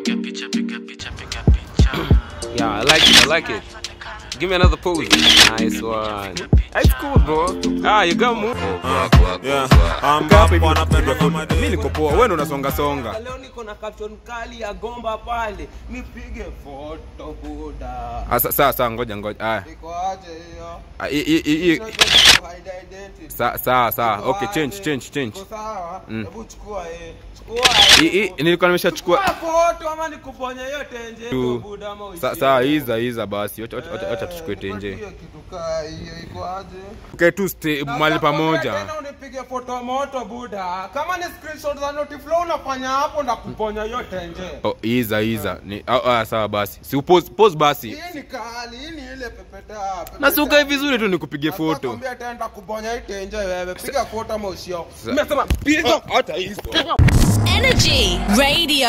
piga a picture, pick a picture. Yeah, I like it. I like it. Give me another pose. Nice one. It's cool, bro. Ah, you got move. Yeah, I'm back wanapenda kama Mimi niko poa. Wewe ndo unasonga songa. leo niko na caption kali ya gomba pale nipige foto buda Sasa sa- sawa sawa, ngoja ngoja. haya iko aje hiyo hii- sa- sawa sawa. Okay, change change change. Sawa Mm. hebu chukua hii nilikuwa nimeshachukua. Chukua foto ama nikuponye yote nje Tu. tu buda ama Sa- uishie. Sawa, iza iza basi. yote yote tuchukue tenje. kitu kaa hiyo iko aje Okay, tu stay mahali pamoja. Tena foto moto buda. Kama ni screenshot za noti flow unafanya hapo na kuponya yote nje. Oh, iza iza Ni ah, ah, sawa basi. Si pose, pose basi. Hii ni kali, hii ni ile pepeta. pepeta. Na si ukae vizuri tu nikupige foto. Nakwambia tenda kuponya yote nje wewe. Piga foto ama usio. Nimesema piga hata hizo. Energy Radio.